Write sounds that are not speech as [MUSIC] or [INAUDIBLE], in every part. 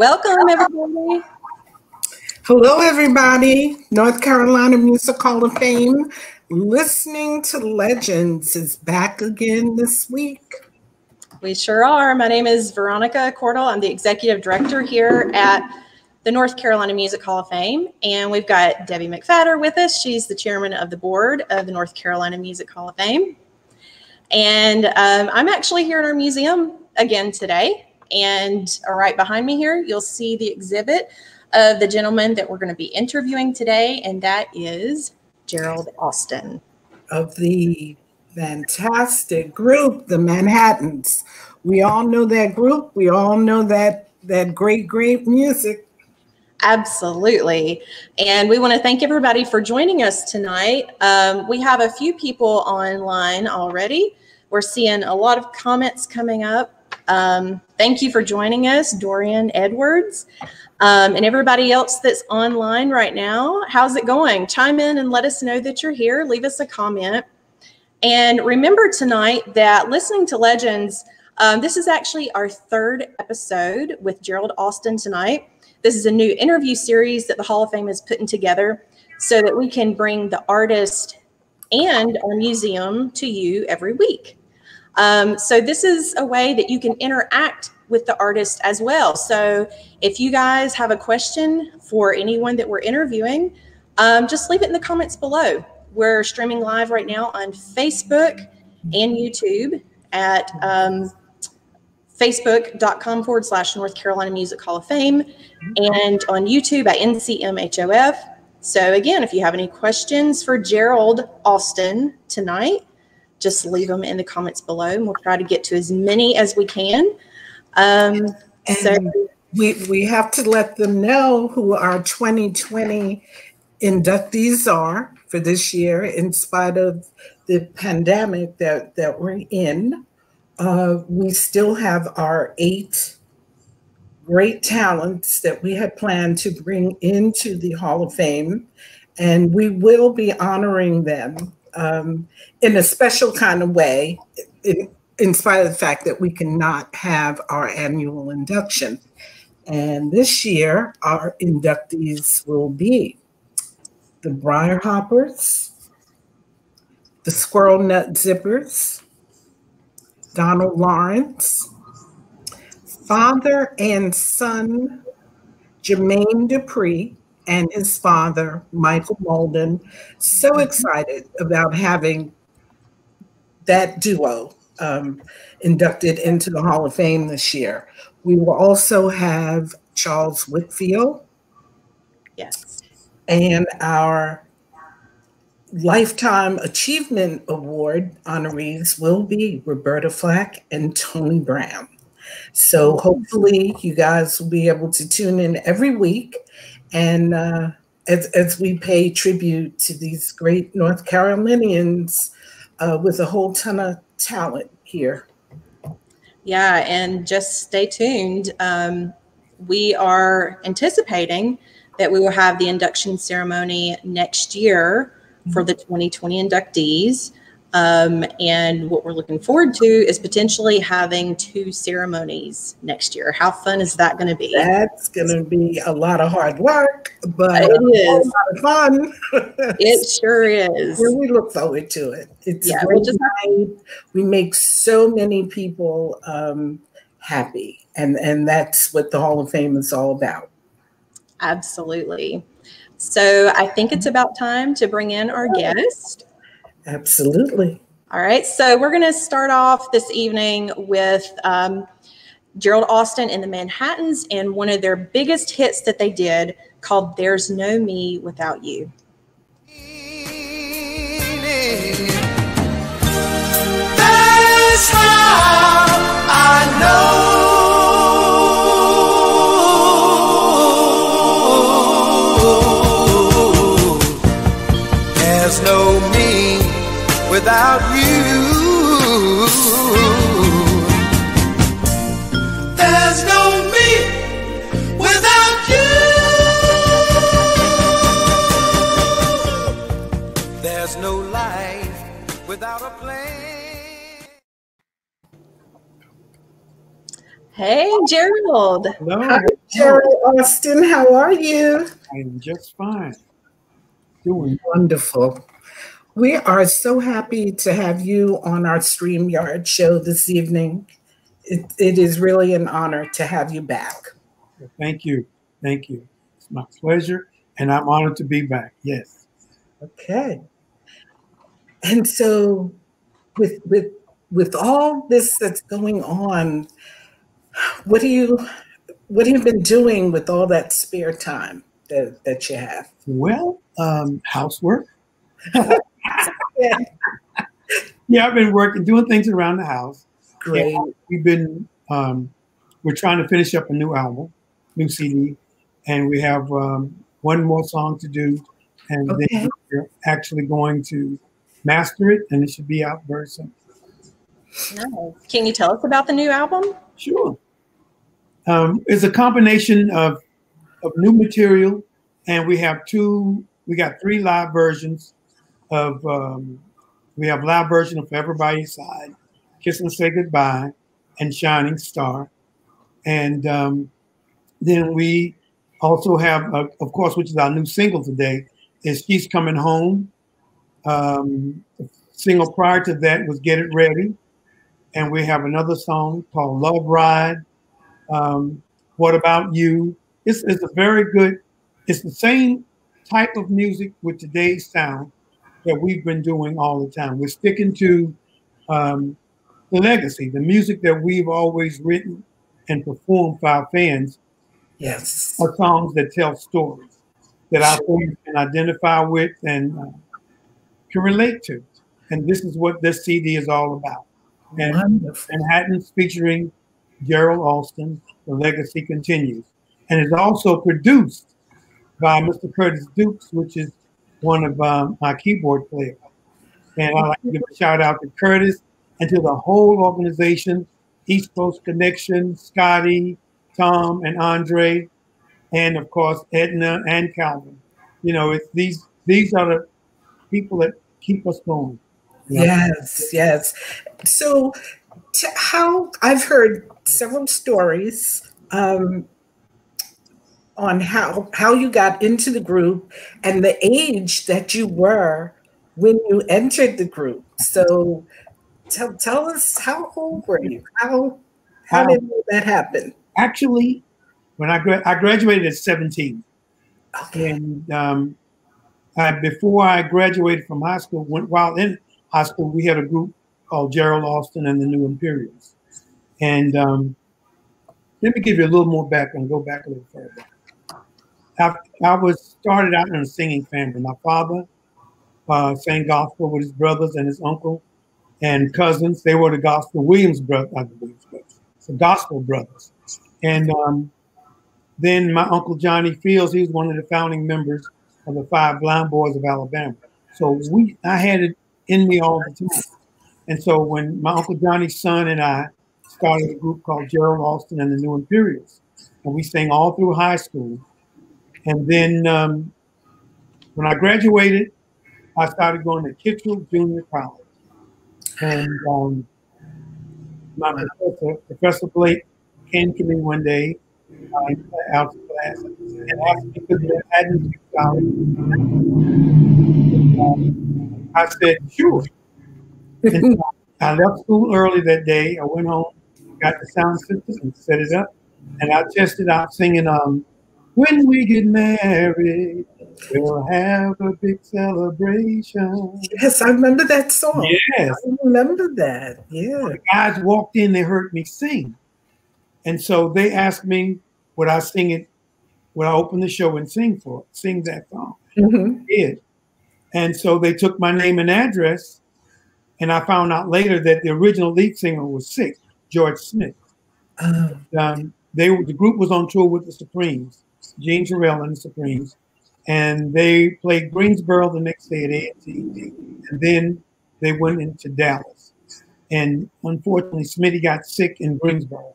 Welcome, everybody. Hello, everybody. North Carolina Music Hall of Fame. Listening to Legends is back again this week. We sure are. My name is Veronica Cordle. I'm the executive director here at the North Carolina Music Hall of Fame. And we've got Debbie McPhatter with us. She's the chairman of the board of the North Carolina Music Hall of Fame. And um, I'm actually here in our museum again today. And right behind me here, you'll see the exhibit of the gentleman that we're going to be interviewing today, and that is Gerald Alston. Of the fantastic group, the Manhattans. We all know that group. We all know that that great, great music. Absolutely. And we want to thank everybody for joining us tonight. Um, we have a few people online already. We're seeing a lot of comments coming up. Um, thank you for joining us, Dorian Edwards. Um, and everybody else that's online right now, how's it going? Chime in and let us know that you're here. Leave us a comment. And remember tonight that listening to legends, um, this is actually our third episode with Gerald Alston tonight. This is a new interview series that the Hall of Fame is putting together so that we can bring the artist and our museum to you every week. Um, so this is a way that you can interact with the artist as well. So if you guys have a question for anyone that we're interviewing, um, just leave it in the comments below. We're streaming live right now on Facebook and YouTube at um, facebook.com forward slash North Carolina Music Hall of Fame and on YouTube at NCMHOF. So, again, if you have any questions for Gerald Alston tonight, just leave them in the comments below and we'll try to get to as many as we can. Um, so, we, we have to let them know who our 2020 inductees are for this year, in spite of the pandemic that, that we're in. Uh, we still have our eight great talents that we had planned to bring into the Hall of Fame, and we will be honoring them um, in a special kind of way, in, in spite of the fact that we cannot have our annual induction. And this year, our inductees will be the Briarhoppers, the Squirrel Nut Zippers, Donald Lawrence, father and son Jermaine Dupri and his father Michael Mauldin. So excited about having that duo um, inducted into the Hall of Fame this year. We will also have Charles Whitfield. Yes. And our Lifetime Achievement Award honorees will be Roberta Flack and Tony Brown. So hopefully you guys will be able to tune in every week and uh, as, as we pay tribute to these great North Carolinians uh, with a whole ton of talent here. Yeah, and just stay tuned. Um, we are anticipating that we will have the induction ceremony next year for the 2020 inductees. Um, and what we're looking forward to is potentially having two ceremonies next year. How fun is that going to be? That's going to be a lot of hard work, but it is a lot of fun. [LAUGHS] it sure is. we look forward to it. It's yeah, we just we make so many people um, happy, and and that's what the Hall of Fame is all about. Absolutely. So I think it's about time to bring in our guest. Absolutely. All right. So we're going to start off this evening with um, Gerald Alston and the Manhattans and one of their biggest hits that they did called There's No Me Without You. That's how I know. Hey, Gerald. Hello. Hi, Gerald Alston. How are you? I am just fine. Doing Wonderful. We are so happy to have you on our StreamYard show this evening. It, it is really an honor to have you back. Thank you. Thank you. It's my pleasure, and I'm honored to be back. Yes. Okay. And so with with with all this that's going on, what do you what have you been doing with all that spare time that, that you have? Well, um, housework. Yeah. [LAUGHS] Yeah, I've been working, doing things around the house. Great. Yeah, we've been, um, we're trying to finish up a new album, new CD, and we have um, one more song to do, and Okay. then we're actually going to master it, and it should be out very soon. Nice. Can you tell us about the new album? Sure. Um, it's a combination of of new material, and we have two. We got three live versions of. Um, we have live version of Everybody's Side, Kiss and Say Goodbye, and Shining Star, and um, then we also have, uh, of course, which is our new single today, is She's Coming Home. Um, single prior to that was Get It Ready, and we have another song called Love Ride. Um, what about you? It's, it's a very good. It's the same type of music with today's sound that we've been doing all the time. We're sticking to um, the legacy, the music that we've always written and performed for our fans Yes. are songs that tell stories that our fans can identify with and uh, can relate to. And this is what this CD is all about. And. Manhattan's featuring Gerald Alston, The Legacy Continues. And it's also produced by Mr. Curtis Dukes, which is one of um, my keyboard players. And I'd like to give a shout out to Curtis and to the whole organization, East Coast Connection, Scotty, Tom, and Andre, and of course Edna and Calvin. You know, it's these these are the people that keep us going. Yes, yes. So, how I've heard several stories um, on how how you got into the group and the age that you were when you entered the group. So, tell tell us how old were you? How how did that happen? Actually, when I gra- I graduated at 17. Okay. And um, I, before I graduated from high school, when, while in high school, we had a group called Gerald Alston and the New Imperials. And um, let me give you a little more background, go back a little further. I, I was started out in a singing family. My father uh, sang gospel with his brothers and his uncle and cousins. They were the gospel Williams brothers, the Williams brothers, the gospel brothers. And um, then my uncle Johnny Fields, he was one of the founding members of the Five Blind Boys of Alabama. So we, I had it in me all the time. And so when my uncle Johnny's son and I started a group called Gerald Alston and the New Imperials, and we sang all through high school. And then um, when I graduated, I started going to Kittrell Junior College. And um, my professor, Professor Blake, came to me one day uh, after class and asked me to I hadn't um, I said, sure. [LAUGHS] And I left school early that day. I went home, got the sound system and set it up. And I tested out singing, um, when we get married, we'll have a big celebration. Yes, I remember that song. Yes. I remember that. Yeah. the guys walked in, they heard me sing. And so they asked me, would I sing it, would I open the show and sing for sing that song? Mhm. I did. And so they took my name and address, and I found out later that the original lead singer was sick, George Smith. Oh, Um, they the group was on tour with the Supremes, Jean Terrell and the Supremes, and they played Greensboro the next day at A&T, and then they went into Dallas. And unfortunately, Smitty got sick in Greensboro.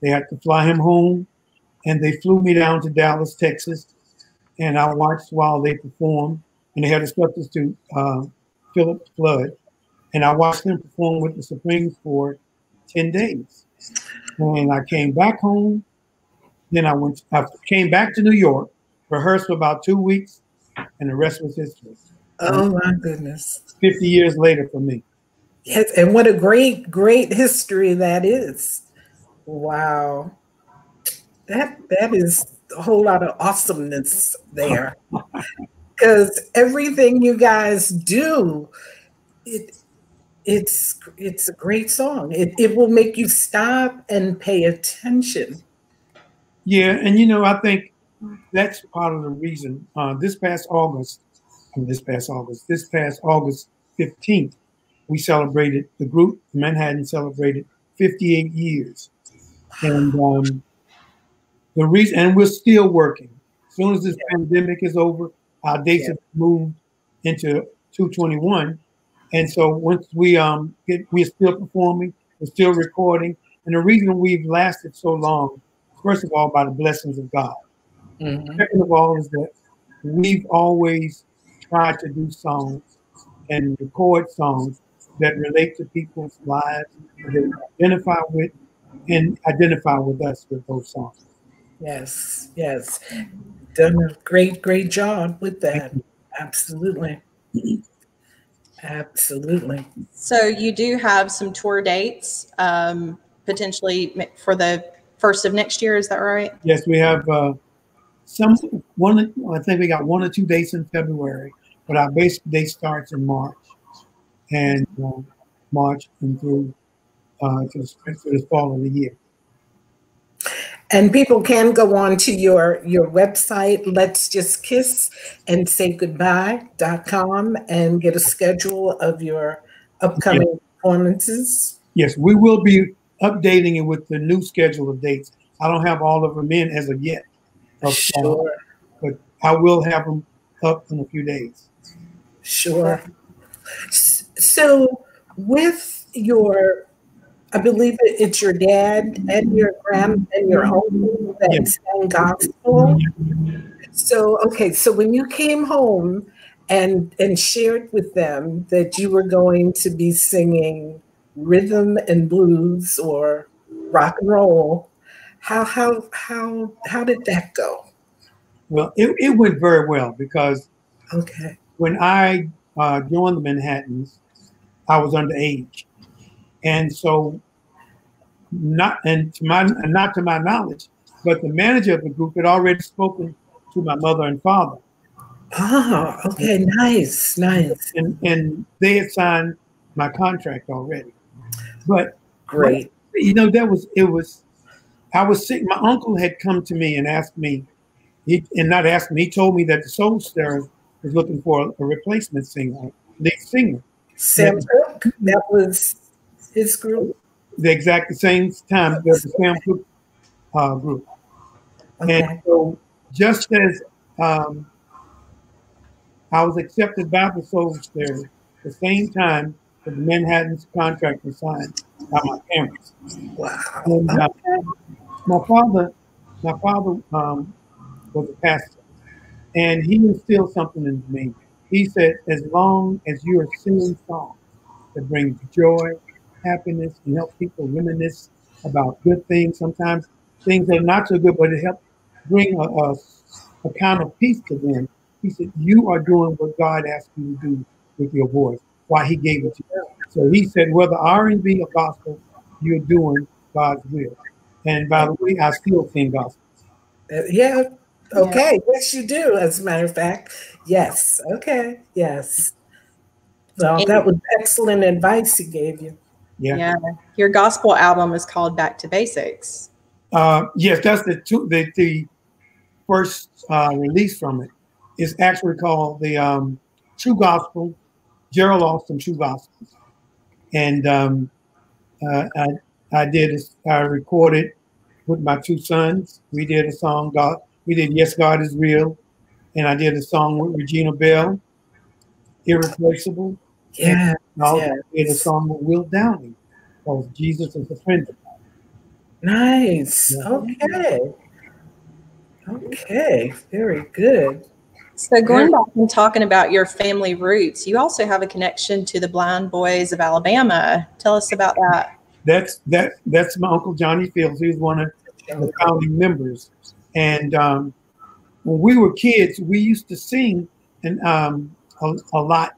They had to fly him home, and they flew me down to Dallas, Texas, and I watched while they performed. And they had a substitute, uh, Philip Flood, and I watched them perform with the Supremes for ten days. And I came back home. Then I went. I came back to New York, rehearsed for about two weeks, and the rest was history. Oh my goodness. 50 years later for me. Yes, and what a great, great history that is. Wow. That that is a whole lot of awesomeness there. [LAUGHS] Because everything you guys do, it it's it's a great song. It it will make you stop and pay attention. Yeah, and you know, I think that's part of the reason. Uh, this past August, I mean, this past August, this past August 15th, we celebrated the group Manhattan celebrated 58 years, and um, the reason, and we're still working. As soon as this pandemic is over, our dates Yeah. have moved into 221, and so once we um get, we're still performing, we're still recording, and the reason we've lasted so long, first of all, by the blessings of God. Second of all, is that we've always tried to do songs and record songs that relate to people's lives, that identify with, and identify with us with those songs. Yes, yes. Done a great, great job with that. Absolutely. Absolutely. So you do have some tour dates, um, potentially for the first of next year. Is that right? Yes, we have uh, some one. I think we got one or two dates in February, but our base date starts in March, and uh, March and through uh, to, the, spring- to the fall of the year. And people can go on to your your website, let's just kiss and say goodbye.com and get a schedule of your upcoming performances. Yes, we will be updating it with the new schedule of dates. I don't have all of them in as of yet, of, uh, Sure, but I will have them up in a few days. sure. So with your I believe it- it's your dad and your grand and your uncle that Yeah. sang gospel. So okay, so when you came home and and shared with them that you were going to be singing rhythm and blues or rock and roll, how how how how did that go? Well, it, it went very well because Okay. when I uh, joined the Manhattans, I was underage, and so not and to my not to my knowledge, but the manager of the group had already spoken to my mother and father, Ah, okay, nice, nice, and and they had signed my contract already. But great. you know that was it was I was sick. My uncle had come to me and asked me, he, and not asked me. He told me that the Soul Stirrers was looking for a, replacement singer, lead singer. Sam Cooke, that was his group. the exact same time the Sam Cooke uh, group. Okay. And so just as um, I was accepted by the Soul Stirrers, the same time that the Manhattan's contract was signed by my parents. Wow. And uh, my father, my father um, was a pastor, and he instilled something into me. He said, as long as you are singing songs that bring joy, happiness, and help people reminisce about good things, sometimes things that are not so good, but it helps bring a, a, a kind of peace to them. He said, you are doing what God asked you to do with your voice, why he gave it to you. So he said, whether R&B or gospel, you're doing God's will. And by the way, I still sing gospel. Uh, Yeah. Okay. Yes, you do. As a matter of fact. Yes. Okay. Yes. Well, that was excellent advice he gave you. Yeah. Yeah. Your gospel album is called Back to Basics. Uh, yes, that's the two, the, the first uh, release from it. It's actually called the um, True Gospel, Gerald Alston True Gospels. And um, uh, I, I did, I recorded with my two sons. We did a song, God, we did Yes, God is Real. And I did a song with Regina Belle, Irreplaceable. Yeah. And I also a song with Will Downing called Jesus is a Friend of Mine. Nice. Yeah. Okay. Okay. Very good. So going back and talking about your family roots, you also have a connection to the Blind Boys of Alabama. Tell us about that. that's that that's my uncle Johnny Fields. He was one of the founding members. And um, when we were kids, we used to sing and um, a, a lot.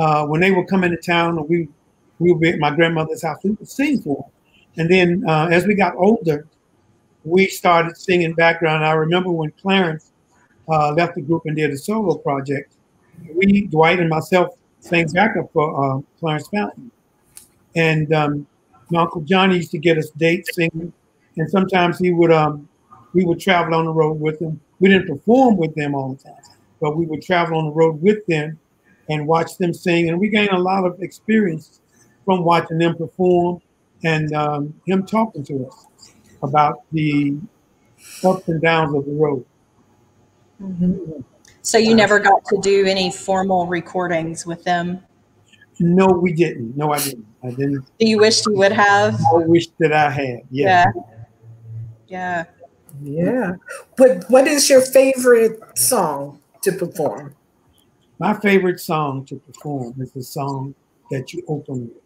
Uh, when they would come into town, we we would be at my grandmother's house. We would sing for them. And then uh, as we got older, we started singing background. I remember when Clarence uh, left the group and did a solo project. We, Dwight and myself, sang backup for uh, Clarence Fountain. And um, my uncle Johnny used to get us dates singing, and sometimes he would um, we would travel on the road with him. We didn't perform with them all the time, but we would travel on the road with them and watch them sing, and we gained a lot of experience from watching them perform and um, him talking to us about the ups and downs of the road. Mm-hmm. So you never got to do any formal recordings with them? No, we didn't. No, I didn't. I didn't. Do you wish you would have? I wish that I had. Yeah. Yeah. Yeah. yeah. But what is your favorite song to perform? My favorite song to perform is the song that you open with.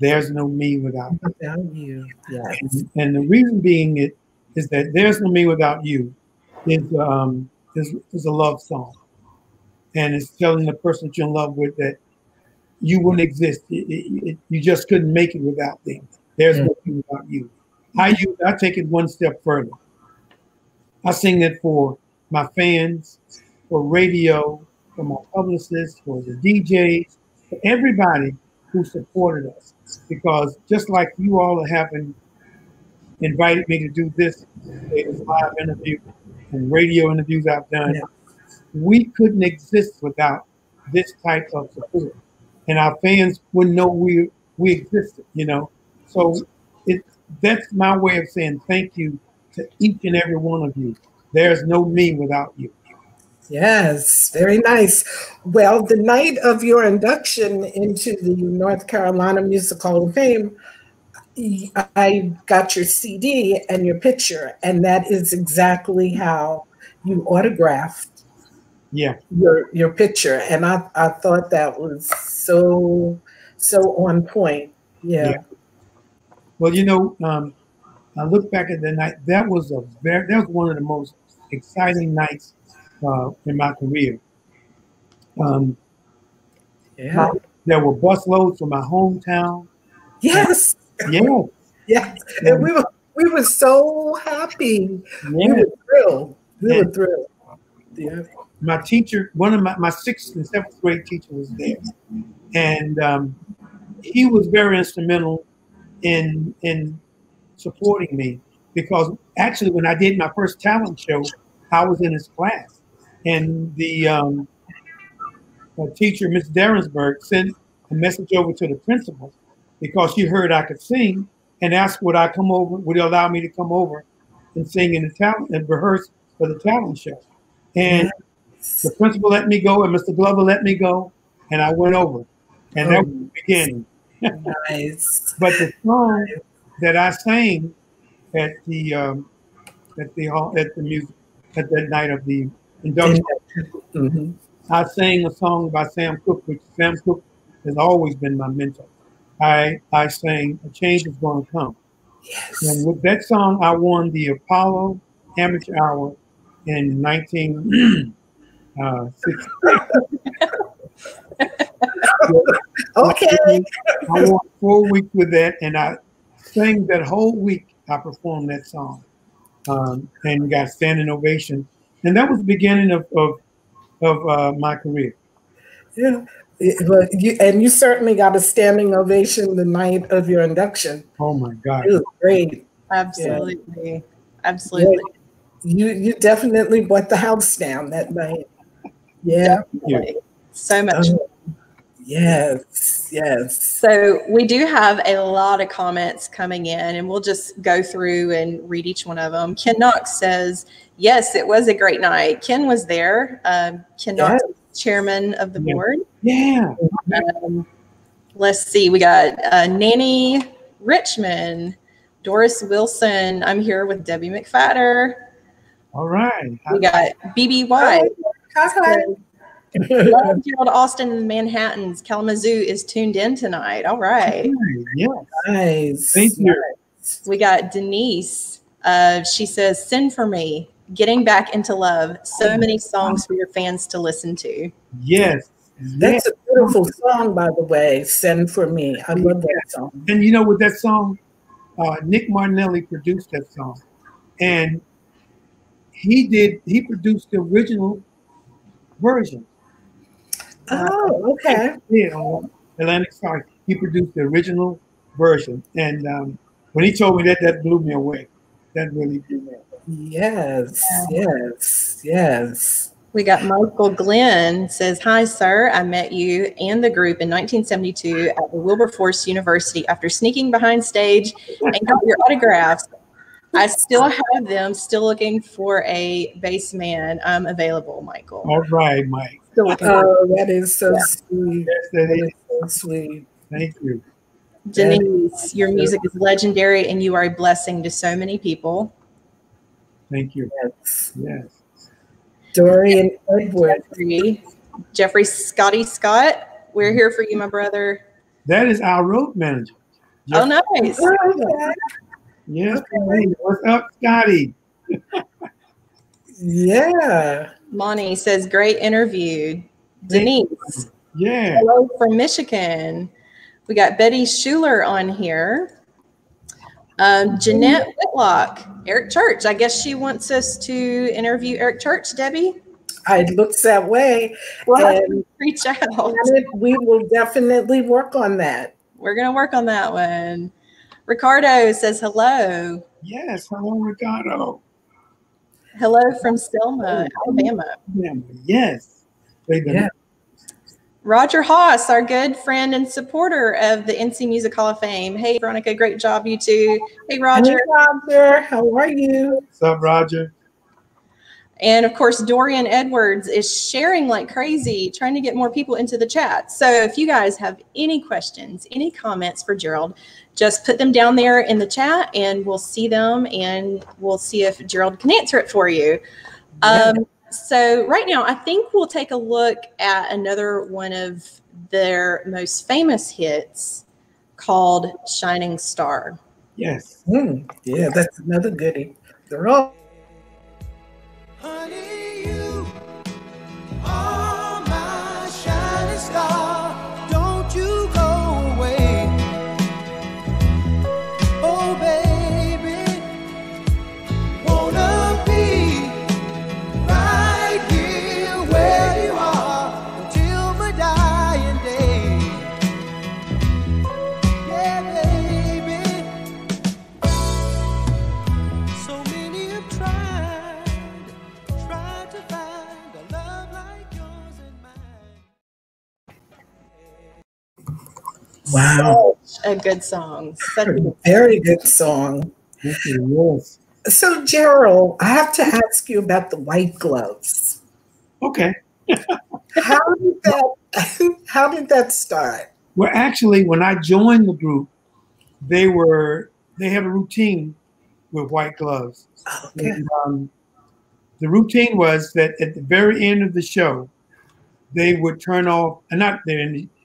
There's no me without, without you. Yeah. And, and, the reason being it is that there's no me without you is um is, is a love song. And it's telling the person that you're in love with that you wouldn't exist. It, it, it, you just couldn't make it without them. There's mm. no me without you. I use I take it one step further. I sing it for my fans, for radio, for my publicists, for the DJs, for everybody who supported us. Because just like you all have invited me to do this, this live interview and radio interviews I've done, yeah. we couldn't exist without this type of support. And our fans wouldn't know we we existed, you know. So it that's my way of saying thank you to each and every one of you. There's no me without you. Yes, very nice. Well, the night of your induction into the North Carolina Music Hall of Fame, I got your CD and your picture, and that is exactly how you autographed yeah your your picture. And I, I thought that was so so on point. Yeah. yeah. Well, you know, um, I look back at the night. That was a very that was one of the most exciting nights uh, in my career. Um, yeah. There were bus loads from my hometown. Yes. Yeah. [LAUGHS] yes. And we were we were so happy. Yeah. We were thrilled. We and were thrilled. Yeah. My teacher, one of my, my sixth and seventh grade teacher was there. And um, he was very instrumental in in supporting me because actually when I did my first talent show, I was in his class and the um, teacher, Miss Derensberg, sent a message over to the principal because she heard I could sing and asked would I come over, would he allow me to come over and sing in the talent and rehearse for the talent show. And yes. the principal let me go and Mr. Glover let me go and I went over. And oh. that was the beginning. nice. [LAUGHS] but the song that I sang at the um, at the at the music at that night of the. Mm-hmm. I sang a song by Sam Cooke, which Sam Cooke has always been my mentor. I I sang "A Change Is Going to Come," yes. and with that song, I won the Apollo Amateur Hour in 1960. [CLEARS THROAT] Uh, [LAUGHS] okay. I won four weeks with that, and I sang that whole week. I performed that song um, and got standing ovation and that was the beginning of of, of uh, my career. Yeah, but you, and you certainly got a standing ovation the night of your induction. Oh my God! It was great. Absolutely, yeah. absolutely. Yeah, you you definitely brought the house down that night. Yeah, so much. Um, Yes, yes. So we do have a lot of comments coming in, and we'll just go through and read each one of them. Ken Knox says, Yes, it was a great night. Ken was there. Um, Ken Knox, chairman of the board. Yeah. Um, let's see. We got uh, Nanny Richmond, Doris Wilson. I'm here with Debbie McPhatter. All right. We got BB White. Hi. Love Gerald Alston and Manhattans. Kalamazoo is tuned in tonight. All right. Yeah. Nice. Thank you. We got Denise. Uh, she says, "Send for me." Getting back into love. So many songs for your fans to listen to. Yes. That's a beautiful song, by the way. Send for me. I love that song. And you know, with that song, uh, Nick Martinelli produced that song, and he did. He produced the original version. Oh, okay. Yeah, on Atlantic Starr. He produced the original version, and um, when he told me that, that blew me away. That really blew me away. Yes, yes, yes. We got Michael Glenn says, Hi, sir. I met you and the group in 1972 at the Wilberforce University after sneaking behind stage and got your autographs. I still have them, still looking for a bass man. I'm available, Michael. All right, Mike. Still looking for Oh, that is so Yeah. sweet. Yes, that That is. is so sweet. Thank you. Denise, your music is legendary and you are a blessing to so many people. Thank you. Yes. Yes. Dorian Edwards. Jeffrey, Jeffrey Scotty Scott, we're here for you, my brother. That is our road manager. Oh, nice. Oh, okay. Yes. What's up, Scotty? [LAUGHS] Yeah. Monty says, Great interview. Denise, Yeah. hello from Michigan. We got Betty Schuler on here. Um, Jeanette Whitlock, Eric Church. I guess she wants us to interview Eric Church, Debbie. It looks that way. We'll have to And reach out. we will definitely work on that. We're going to work on that one. Ricardo says hello. Yes. Hello, Ricardo. Hello from Selma, Alabama. Yeah, Yes. They've been- Yeah. Roger Haas, our good friend and supporter of the NC Music Hall of Fame. Hey, Veronica, great job, you two. Hey, Roger. Hey, Roger, how are you? What's up, Roger? And of course, Dorian Edwards is sharing like crazy, trying to get more people into the chat. So if you guys have any questions, any comments for Gerald, just put them down there in the chat and we'll see them and we'll see if Gerald can answer it for you. Um, so right now, I think we'll take a look at another one of their most famous hits called Shining Star. Yes. Hmm, yeah, that's another goodie. They're all Honey, you are my shining star. Wow, Such a good song. Such a good very good song. Yes. it was. So, Gerald, I have to ask you about the white gloves. Okay. How did that? [LAUGHS] How did that start? Well, actually, when I joined the group, they were they have a routine with white gloves. Okay. And, um, the routine was that at the very end of the show, they would turn off, and not there,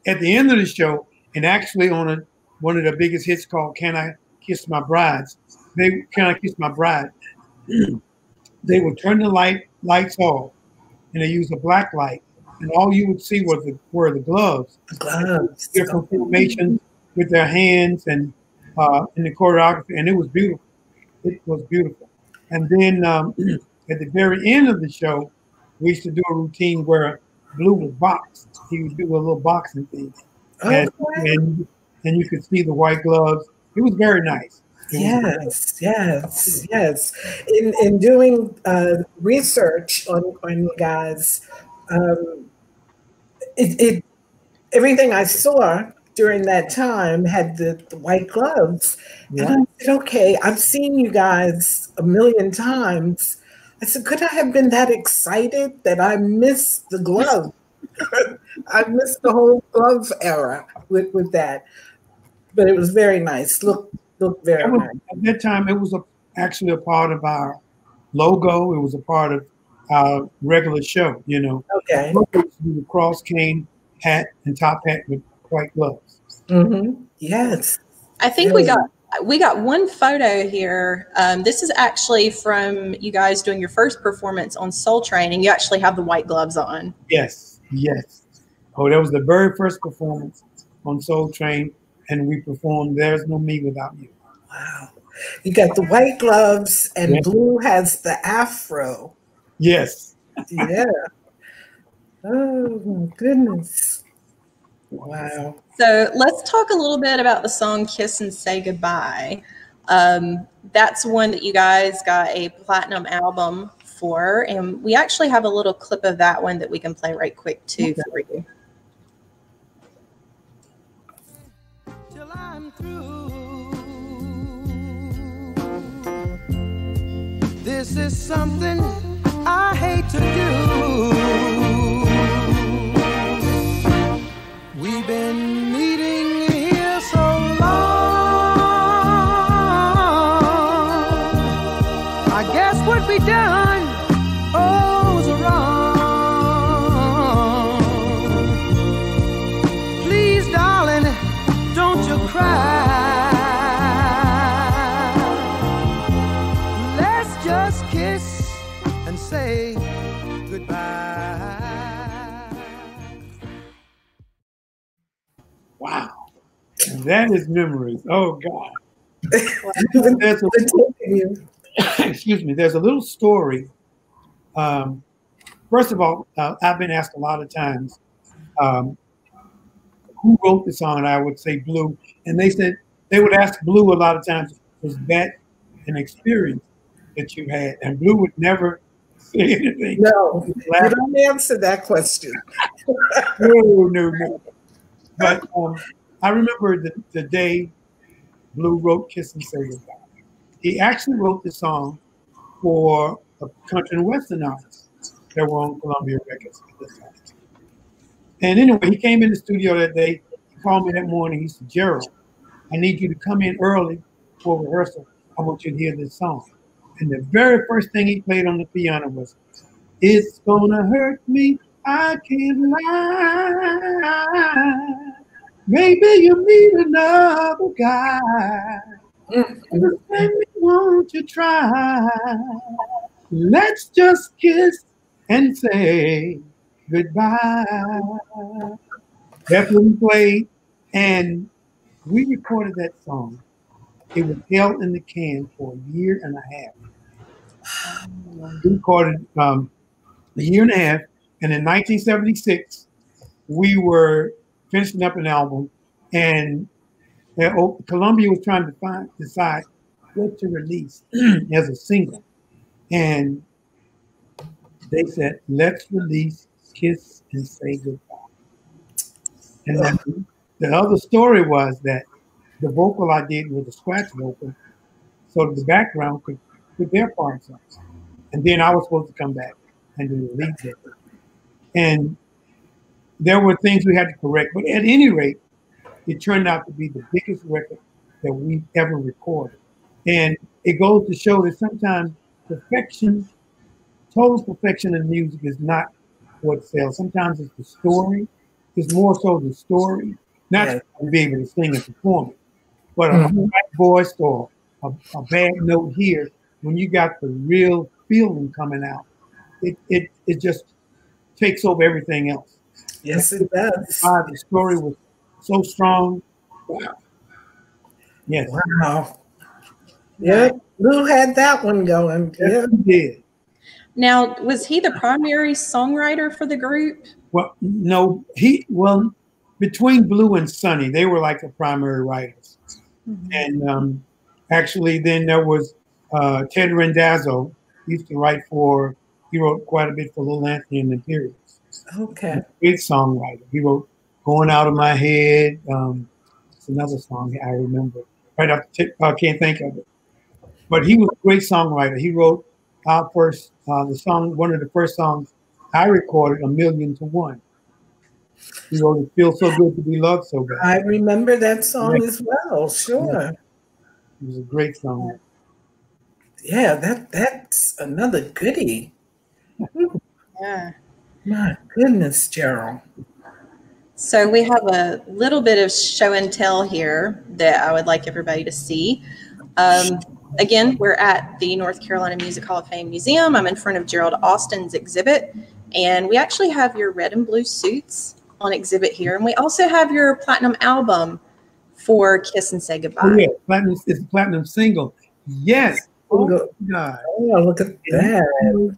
at the end of the show, and actually on a, one of the biggest hits called "Can I Kiss My Brides," they "Can I Kiss My Bride," [CLEARS THROAT] they would turn the light lights off, and they use a black light, and all you would see was the were the gloves gloves. different formations with their hands and uh, in the choreography, and it was beautiful. It was beautiful. And then um, [CLEARS THROAT] at the very end of the show, we used to do a routine where Blue was boxed. He would do a little boxing thing, and, Okay. and and you could see the white gloves. It was very nice. Yes, yes, yes. In in doing uh, research on on you guys, um, it, it everything I saw during that time had the, the white gloves, Yeah. and I said, "Okay, I've seen you guys a million times." I said, "Could I have been that excited that I missed the glove? [LAUGHS] I missed the whole glove era with with that." But it was very nice. Look, look very was- nice. at that time, it was a, actually a part of our logo. It was a part of our regular show. You know, Okay. the cross cane hat and top hat with white gloves. Mm-hmm. Yes. I think we got we got one photo here. Um, this is actually from you guys doing your first performance on Soul Train, and you actually have the white gloves on. Yes, yes. Oh, that was the very first performance on Soul Train, and we performed "There's No Me Without You." Wow. You got the white gloves, and Yeah. Blue has the afro. Yes. Yeah. oh my goodness. Wow. So let's talk a little bit about the song "Kiss and Say Goodbye." Um, that's one that you guys got a platinum album for, and we actually have a little clip of that one that we can play right quick too for you. till I'm through. This is something I hate to do. That is memories. Oh God. There's a, the two of you. [COUGHS] excuse me. There's a little story. Um, first of all, uh, I've been asked a lot of times um, who wrote the song, and I would say Blue, and they said they would ask Blue a lot of times, was that an experience that you had? And Blue would never [LAUGHS] say anything. No, you don't answer that question. [LAUGHS] no, no, no. But um, I remember the, the day Blue wrote Kiss and Say Goodbye. He actually wrote the song for a country and western artists that were on Columbia Records at the time. And anyway, he came in the studio that day. He called me that morning. He said, Gerald, I need you to come in early for rehearsal. I want you to hear this song. And the very first thing he played on the piano was, It's Gonna Hurt Me I can't lie. Maybe you meet another guy. Mm. Maybe won't you try? Let's just kiss and say goodbye. What played, and we recorded that song. It was held in the can for a year and a half. We recorded um, a year and a half, and in 1976, we were finishing up an album, and Columbia was trying to find decide what to release [CLEARS THROAT] as a single, and they said, "Let's release Kiss and Say Goodbye." And then the other story was that the vocal I did was a scratch vocal, so the background could put their parts on, and then I was supposed to come back and do the lead. And there were things we had to correct, but at any rate, it turned out to be the biggest record that we've ever recorded. And it goes to show that sometimes perfection, total perfection in music is not what sells. Sometimes it's the story. It's more so the story, not Yeah. to be able to sing and perform it. But a Mhm. right voice or a, a bad note here, when you got the real feeling coming out, it, it, it just takes over everything else. Yes, it does. Ah, the story was so strong. Wow. Yes, Wow. Yeah, Lou had that one going. Yeah. yes, he did. Now, was he the primary songwriter for the group? Well, no, he well between Blue and Sonny, they were like the primary writers. And um, actually, then there was uh, Ted Randazzo. He used to write for. He wrote quite a bit for Little Anthony and the Imperials. Okay. Great songwriter. He wrote "Going Out of My Head." Um, it's another song I remember. Right off the tip, I can't think of it. But he was a great songwriter. He wrote our first, uh, the song, one of the first songs I recorded, "A Million to One." He wrote "It Feels So Good to Be Loved So Bad." I remember that song as well. Sure. It was a great song. Yeah, that that's another goodie. Yeah. My goodness, Gerald. So we have a little bit of show and tell here that I would like everybody to see. Um, again, we're at the North Carolina Music Hall of Fame Museum. I'm in front of Gerald Alston's exhibit, and we actually have your red and blue suits on exhibit here, and we also have your platinum album for Kiss and Say Oh, Goodbye. yeah, platinum is a platinum single. Yes. Oh my God. Oh, look at that.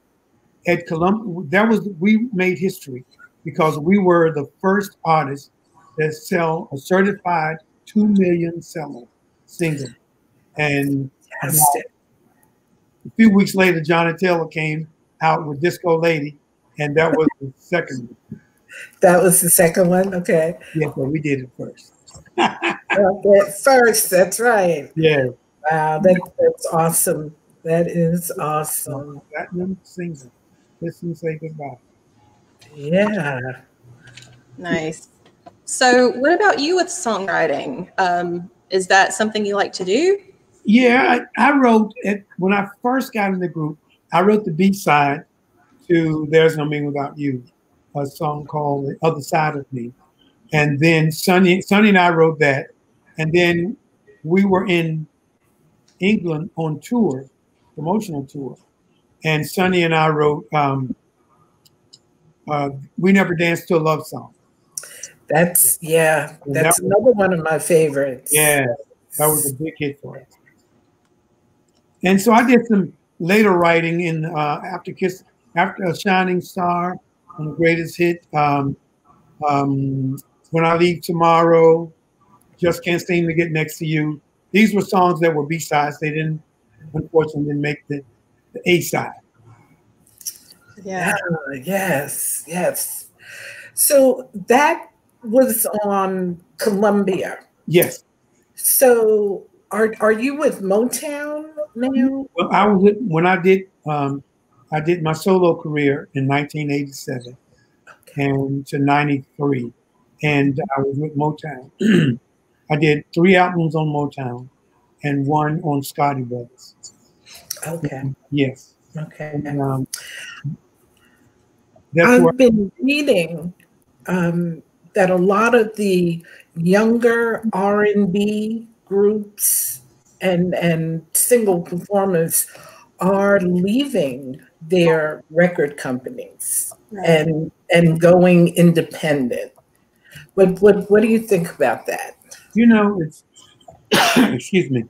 At Columbia, that was we made history because we were the first artists that sell a certified two million seller single. And Yes. a few weeks later, Johnny Taylor came out with Disco Lady, and that was the second. one. That was the second one. Okay. Yeah, but we did it first. [LAUGHS] First, that's right. Yeah, Wow, that, that's awesome. That is awesome. platinum single. Listen, say goodbye. Yeah. Nice. So, what about you with songwriting? Um, is that something you like to do? Yeah, I, I wrote it when I first got in the group. I wrote the B side to "There's No Me Without You," a song called "The Other Side of Me," and then Sonny, Sonny and I wrote that, and then we were in England on tour, promotional tour, and Sonny and I wrote um, uh, "We Never Danced to a Love Song." That's yeah. That's that was- another one of my favorites. Yeah, that was a big hit for us. And so I did some later writing in uh, after Kiss, after a Shining Star, on the greatest hit. Um, um, when I leave tomorrow, just can't seem to get next to you. These were songs that were B sides. They didn't, unfortunately, didn't make the, the A side. Yeah, yes, yes. So that was on Columbia. Yes. So are are you with Motown now? Well, I was when I did um, I did my solo career in 1987 and to 93, and I was with Motown. [CLEARS THROAT] I did three albums on Motown and one on Scotti Brothers. Okay, Yes, okay. and, um, that's where I've been reading um, that a lot of the younger R and B groups and and single performers are leaving their record companies and and going independent. But what what do you think about that? you know it's [COUGHS] excuse me.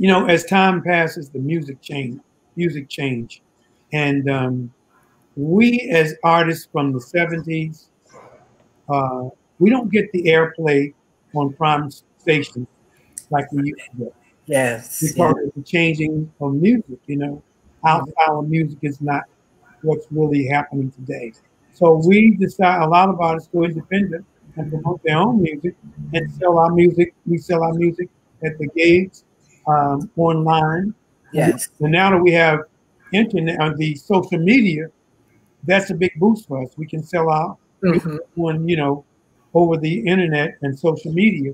You know, as time passes, the music change, music change, and um, we as artists from the 70s, uh, we don't get the airplay on prime stations like we used to get Yes. because of the changing of music. You know, our style of music is not what's really happening today. So we decide a lot of artists go independent and promote their own music and sell our music. We sell our music at the gigs, um, online. Yes. And now that we have internet on the social media, that's a big boost for us. We can sell our Mhm. one, you know, over the internet and social media,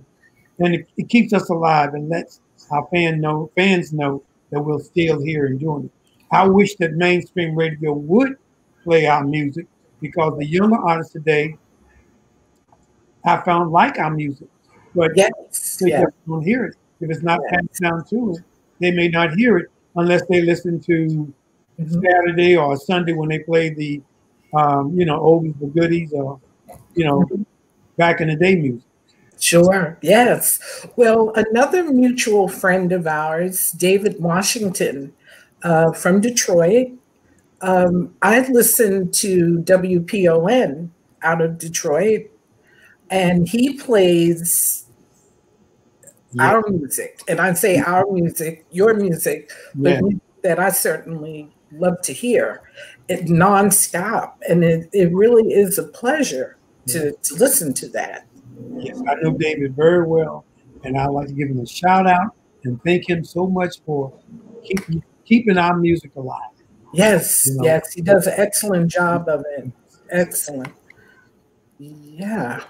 and it, it keeps us alive and lets our fan know fans know that we're still here and doing it. I wish that mainstream radio would play our music because the younger artists today, I found like our music, but Yes. they don't hear it. If it's not passed down to it, they may not hear it unless they listen to Mhm. Saturday or Sunday when they play the, um, you know, oldies but goodies or, you know, back in the day music. Sure, yes. Well, another mutual friend of ours, David Washington uh, from Detroit, um, I listened to WPON out of Detroit, and he plays Yeah. our music. And I say our music, your music, Yeah. music that I certainly love to hear it nonstop. And it, it really is a pleasure to, to listen to that. Yes, I know David very well, and I'd like to give him a shout out and thank him so much for keeping keeping our music alive. Yes, You know. yes, he does an excellent job of it. Excellent. Yeah.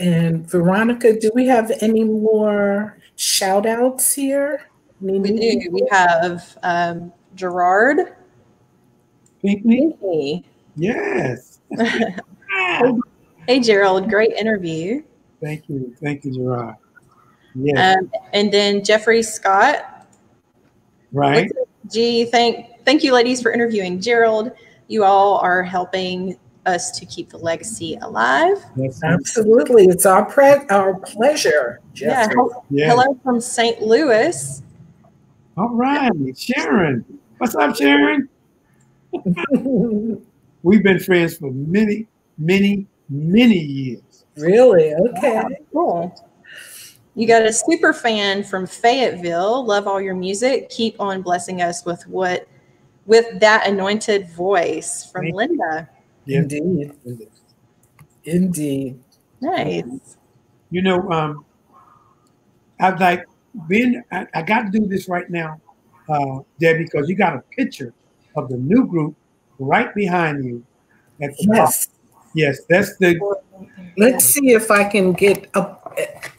And Veronica, do we have any more shout outs here? We do. We have um, Gerard Pinckney. Pinky. Yes. [LAUGHS] Hey, Gerald, great interview. Thank you. Thank you, Gerard. Yes, Um, and then Jeffrey Scott. right. Gee, thank thank you, ladies, for interviewing Gerald. You all are helping us to keep the legacy alive. Yes. Absolutely. It's our pre- our pleasure. Yeah. Jeffrey. hel- yes. Hello from St. Louis. All right. Sharon. What's up, Sharon? [LAUGHS] We've been friends for many, many, many years. really? Okay. Cool. You got a super fan from Fayetteville. Love all your music. Keep on blessing us with what with that anointed voice from Thank Linda. Yes. Indeed. Indeed. Nice. You know, um, I've like been, I, I got to do this right now, uh, Debbie, because you got a picture of the new group right behind you. At the top. Yes. Yes, that's the, Let's see if I can get up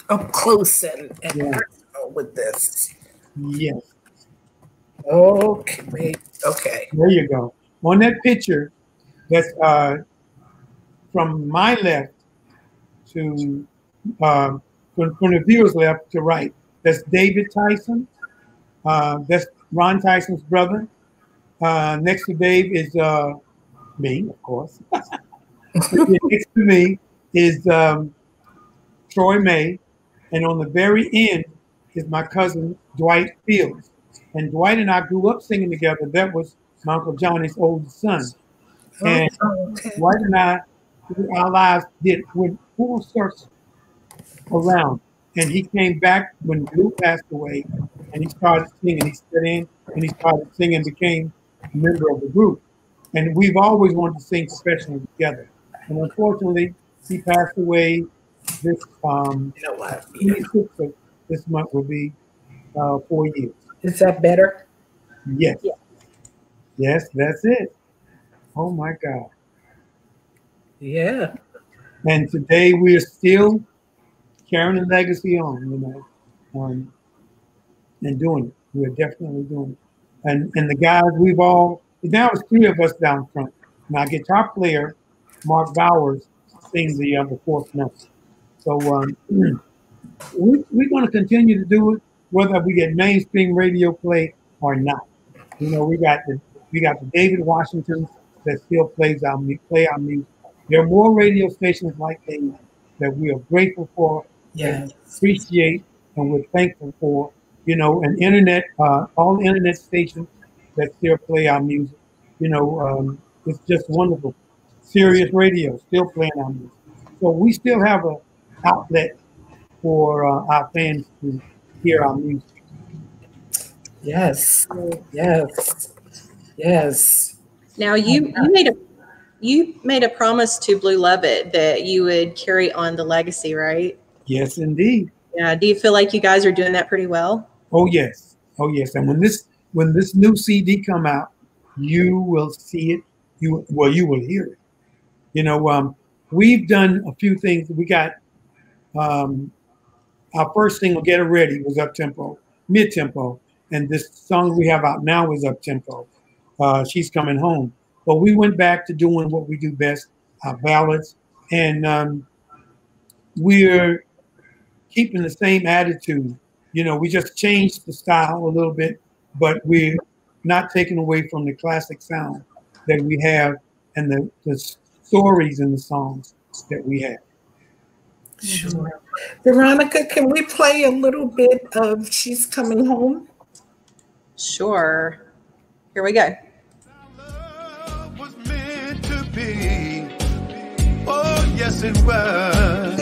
up close and, and Yeah. personal with this. yes, Okay. Okay. there you go. On that picture, that's uh, from my left to, um, from, from the viewer's left to right. That's David Tyson. Uh, that's Ron Tyson's brother. Uh, next to Dave is uh, me, of course. [LAUGHS] next to me is um, Troy May, and on the very end is my cousin Dwight Fields. And Dwight and I grew up singing together. That was my uncle Johnny's oldest son. And okay. Dwight and I, our lives did went full circle around. And he came back when Blue passed away, and he started singing. He stood in and he started singing, and became a member of the group. And we've always wanted to sing professionally together. And unfortunately, he passed away this um, You know what? 26th of this month will be uh, four years. Is that better? Yes. Yeah. Yes, that's it. Oh my God. Yeah. And today we are still carrying the legacy on, you know, um, and doing it. We're definitely doing it. And and the guys we've all now it's three of us down front. My guitar player, Mark Bowers, sings the uh, the fourth note. So um, [CLEARS THROAT] we we're going to continue to do it, whether we get mainstream radio play or not. You know, we got the we got the David Washington that still plays our play our music. There are more radio stations like David that we are grateful for, Yeah. appreciate, and we're thankful for. You know, an internet, uh, all internet stations that still play our music. You know, um, it's just wonderful. Sirius Radio still playing our music, so we still have a outlet for uh, our fans to hear our music. Yes. Yes. Yes. Now you you made a you made a promise to Blue Lovett that you would carry on the legacy, right? Yes, indeed. Yeah. Do you feel like you guys are doing that pretty well? Oh yes, oh yes. And when this when this new CD come out, you will see it. You well, you will hear it. You know, um, we've done a few things. We got um, our first single, "Get It Ready," was up tempo, mid tempo, and this song we have out now is up tempo. Uh, She's coming home. But we went back to doing what we do best, our ballads, and um, we're keeping the same attitude. You know, we just changed the style a little bit, but we're not taking away from the classic sound that we have and the, the stories in the songs that we have. Sure. Veronica, can we play a little bit of She's Coming Home? Sure. Here we go. Be. Oh, yes, it was.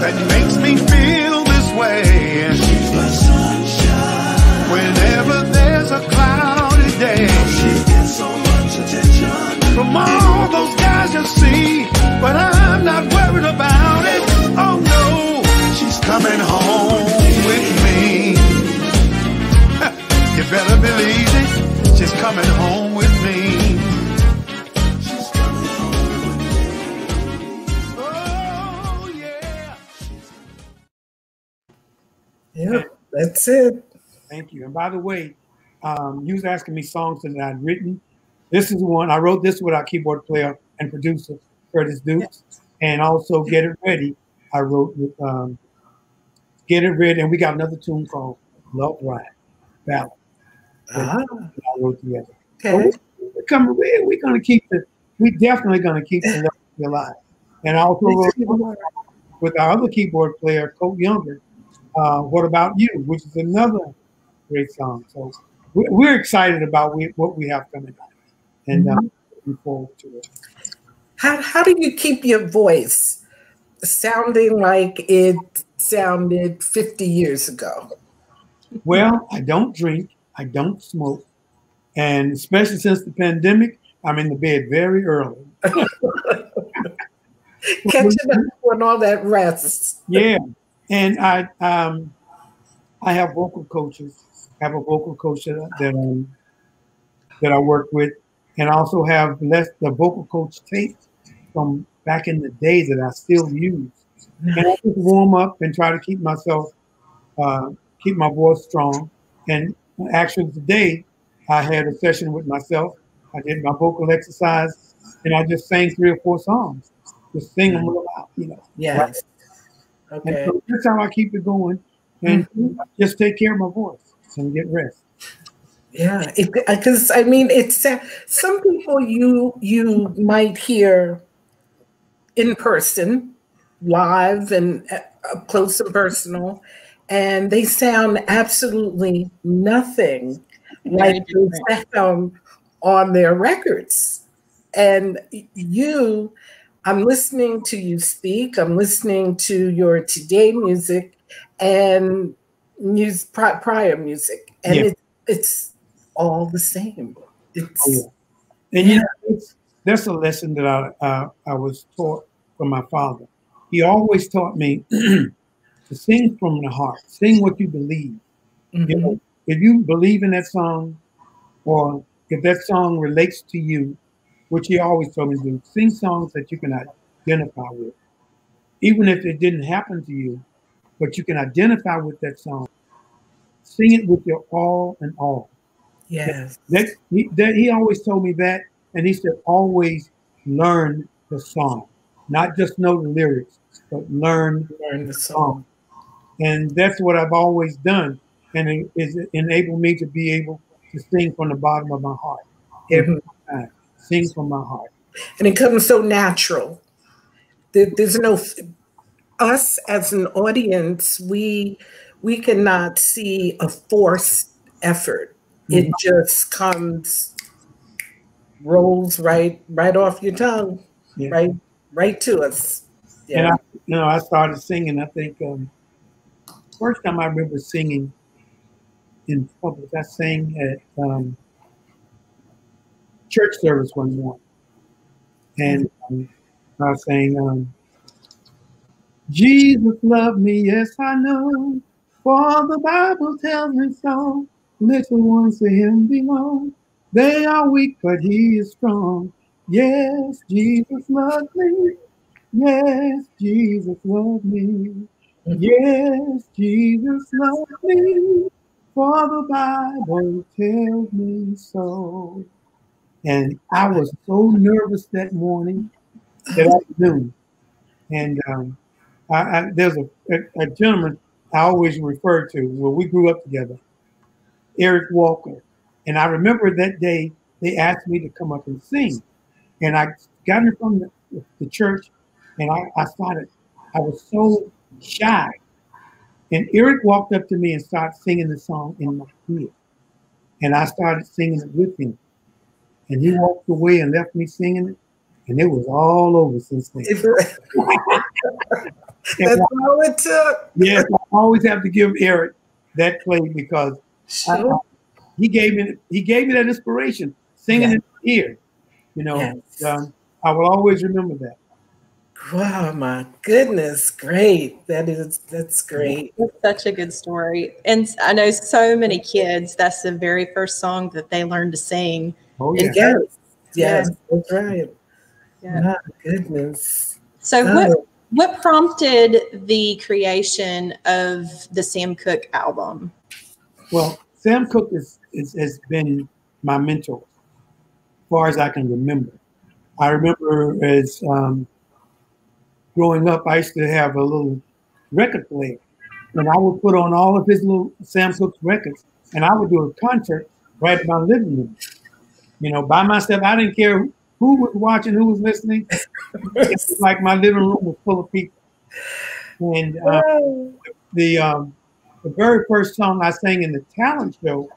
That makes me feel this way. Whenever there's a cloudy day. She gets so much attention from all those guys you see, but I'm not worried about it. Oh no, she's coming home with me. [LAUGHS] You better believe it. She's coming home with Yeah, that's it. Thank you. And by the way, um, you was asking me songs that I'd written. This is one I wrote this with our keyboard player and producer Curtis Dukes, and also Get It Ready. I wrote with um, Get It Ready, and we got another tune called Love Ride Ballad. Ah, I wrote together. okay. We're coming. We're, we're gonna keep the. We definitely gonna keep the love alive. And I also wrote with our other keyboard player, Colt Younger. Uh, what about you? Which is another great song. So we're, we're excited about what we have coming up, and uh, looking forward to it. How how do you keep your voice sounding like it sounded 50 years ago? Well, I don't drink. I don't smoke, and especially since the pandemic, I'm in the bed very early. [LAUGHS] Catching up on all that rest. Yeah, and I um, I have vocal coaches. I have a vocal coach that that, um, that I work with, and I also have less the vocal coach tapes from back in the day that I still use. And I just warm up and try to keep myself, uh, keep my voice strong. And actually today, I had a session with myself. I did my vocal exercise, and I just sang three or four songs. Just sing them out, you know. Yes. And Okay. so that's how I keep it going, and just take care of my voice and get rest. Yeah, because I mean, it's uh, some people you you might hear in person, live and uh, up close and personal, and they sound absolutely nothing like they [LAUGHS] sound on their records. And you, I'm listening to you speak. I'm listening to your today music and music prior music, and Yeah. it, it's all the same. It's Oh, yeah. And you know, it's, that's a lesson that I uh, I was taught from my father. He always taught me [CLEARS THROAT] to sing from the heart, sing what you believe. You Mhm. know, if you believe in that song, or if that song relates to you, which he always told me to do, sing songs that you can identify with, even if it didn't happen to you, but you can identify with that song. Sing it with your all and all. yes, That he, that he always told me that, and he said always learn the song, not just know the lyrics, but learn learn the song. And that's what I've always done, and it, it is enabled me to be able to sing from the bottom of my heart every mm-hmm. time. Sing from my heart. and it comes so natural. There's no us as an audience. We we cannot see a forced effort. It just comes, rolls right right off your tongue, Yeah. right right to us. And Yeah. I, you know, I started singing. I think um, first time I remember singing in public, I sang at um, church service one morning, and um, I sang, um, "Jesus loved me, yes I know, for the Bible tells me so. Little ones to Him belong. They are weak, but He is strong. Yes, Jesus loved me." Yes, Jesus loved me. Yes, Jesus loved me. For the Bible tells me so. And I was so nervous that morning that knew. And um, I, I, there's a, a, a gentleman I always refer to where we grew up together, Eric Walker. And I remember that day they asked me to come up and sing. And I got in from the, the church and I, I started, I was so shy. And Eric walked up to me and started singing the song in my ear. And I started singing it with him. And he walked away and left me singing it. And it was all over since then. [LAUGHS] That's And all it took. yes, I always have to give Eric that play because I- he gave me he gave me that inspiration, singing Yeah. in my ear. You know, Yes. um, I will always remember that. Wow, my goodness, great. That is that's great. It's such a good story. And I know so many kids, that's the very first song that they learn to sing. Oh yeah. Yes, yes, that's right. Yeah. My goodness. So what Oh, what prompted the creation of the Sam Cooke album? Well, Sam Cooke is is, has been my mentor as far as I can remember. I remember as um, growing up, I used to have a little record player, and I would put on all of his little Sam Cooke's records, and I would do a concert right in my living room. You know, by myself. I didn't care who was watching, who was listening. was [LAUGHS] like my living room was full of people. And uh, the um, the very first song I sang in the talent show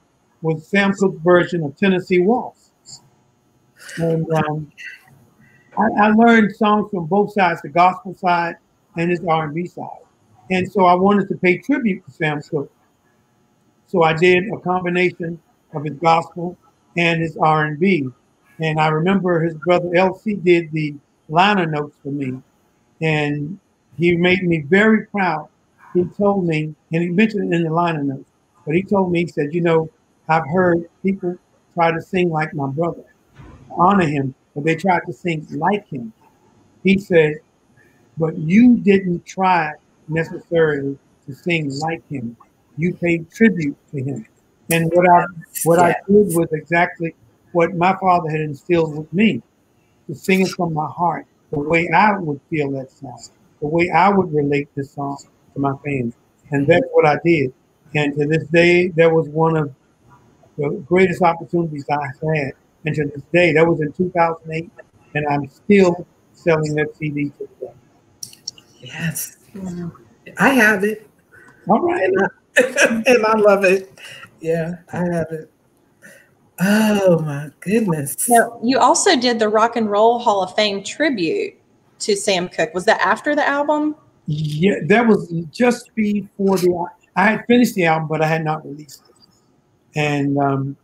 was Sam Cooke's version of Tennessee Waltz. And um, I, I, learned songs from both sides, the gospel side and his R&B side. And so I wanted to pay tribute to Sam Cooke. So I did a combination of his gospel and his R&B. And I remember his brother LC did the liner notes for me. And he made me very proud. He told me, and he mentioned it in the liner notes, but he told me, he said, you know, I've heard people try to sing like my brother, honor him, but they tried to sing like him. He said, but you didn't try necessarily to sing like him. You paid tribute to him. And what I what I did was exactly what my father had instilled with me, to sing it from my heart, the way I would feel that song, the way I would relate this song to my fans. And that's what I did. And to this day, that was one of the greatest opportunities I had. And to this day, that was in 2008, and I'm still selling that CD today. Yes, I have it. All right, and I, [LAUGHS] and I love it. Yeah, I have it. Oh my goodness. Now, you also did the Rock and Roll Hall of Fame tribute to Sam Cooke. Was that after the album? Yeah, that was just before the. I had finished the album, but I had not released it. And um,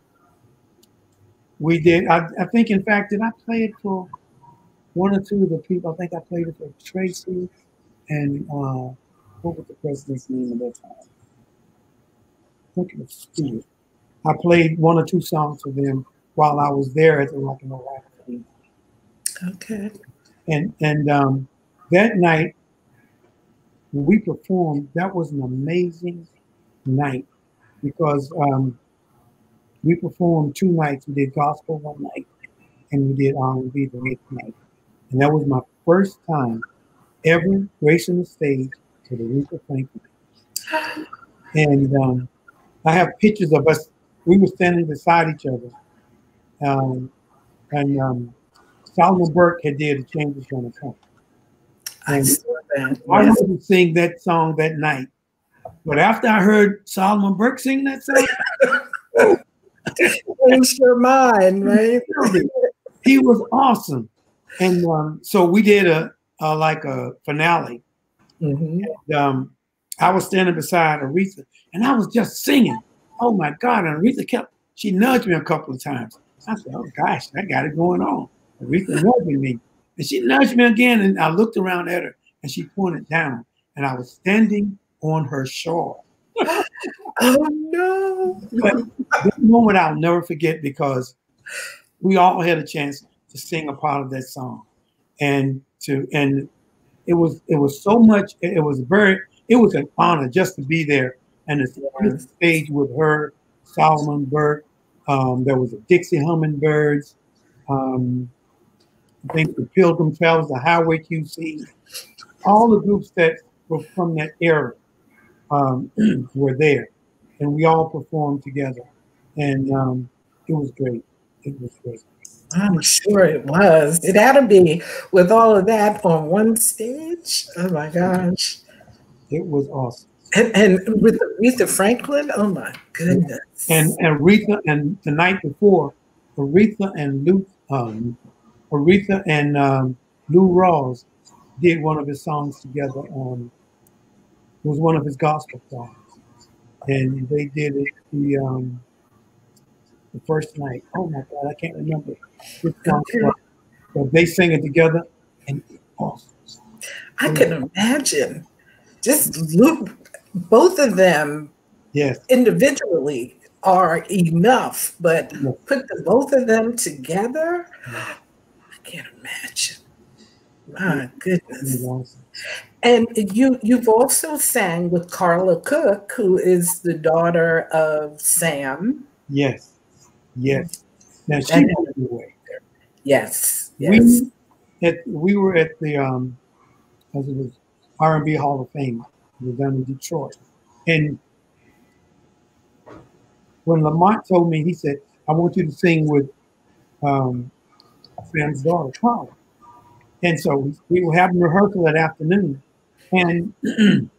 we did. I, I think, in fact, did I play it for one or two of the people? I think I played it for Tracy and uh, what was the president's name at that time? I think it was Stewart. I played one or two songs for them while I was there at the Rock and Roll Academy. Okay. And and um, that night when we performed, that was an amazing night because um, we performed two nights. We did gospel one night, and we did R&B the next night. And that was my first time ever gracing the stage to the Aretha Franklin. [GASPS] And um, I have pictures of us. We were standing beside each other, um, and um, Solomon Burke had did a changes on the phone. I saw that. I Yes. wanted to sing that song that night. But after I heard Solomon Burke sing that song, [LAUGHS] Changed your mind, right? he was awesome. And um, so we did a, a like a finale. Mhm. Um, I was standing beside Aretha, and I was just singing. Oh my God! And Aretha kept she nudged me a couple of times. I said, "Oh gosh, I got it going on." Aretha nudging me, and she nudged me again, and I looked around at her, and she pointed down, and I was standing on her shawl. [LAUGHS] Oh no. But this moment I'll never forget because we all had a chance to sing a part of that song, and to and it was it was so much. It it was very it was an honor just to be there and to sit on the stage with her, Solomon Burke. Um, there was the Dixie Hummingbirds. Um, I think the Pilgrim Travelers, the Highway QC, all the groups that were from that era um, [CLEARS THROAT] were there, and we all performed together, and um, it was great. It was great. I'm sure it was. It had to be with all of that on one stage. Oh my gosh. It was awesome. And, and with Aretha Franklin, oh my goodness. And and Aretha and the night before, Aretha and Lou, um, Aretha and um, Lou Rawls did one of his songs together. On it was one of his gospel songs, and they did it the um, the first night. Oh my God, I can't remember which song, it was, but they sang it together, and awesome. I can imagine just look both of them Yes, individually are enough, but Yeah. put the both of them together, I can't imagine. My goodness. And you you've also sang with Carla Cooke, who is the daughter of Sam Yes, yes. Now she And- went away. Yes. Yes. We at we were at the um, as it was R and B Hall of Fame. Was down in Detroit, and when Lamont told me, he said, "I want you to sing with um, Sam's daughter, Carla." And so we, we were having rehearsal that afternoon, and [CLEARS THROAT]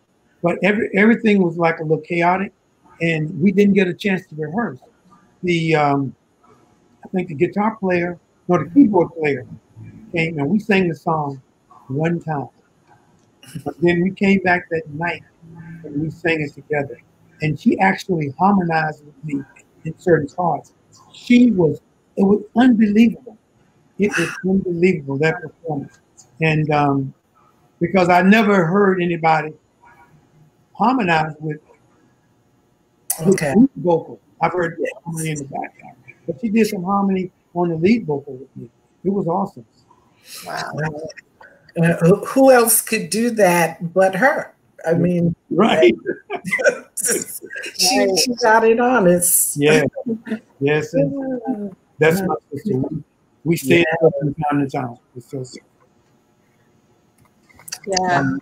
but every everything was like a little chaotic, and we didn't get a chance to rehearse. The um, I think the guitar player, no, the keyboard player came and we sang the song one time. But then we came back that night and we sang it together. And she actually harmonized with me in certain parts. She was, it was unbelievable. It was unbelievable, that performance. And um, because I never heard anybody harmonize with, with Okay. lead vocal. I've heard harmony in the background. But she did some harmony on the lead vocal with me. It was awesome. Wow. Uh, who- who else could do that but her? I mean, Right. [LAUGHS] she, she got it honest. Yeah. Yes. and [LAUGHS] That's my sister. We, we stay yeah. from time to time. It's so Yeah.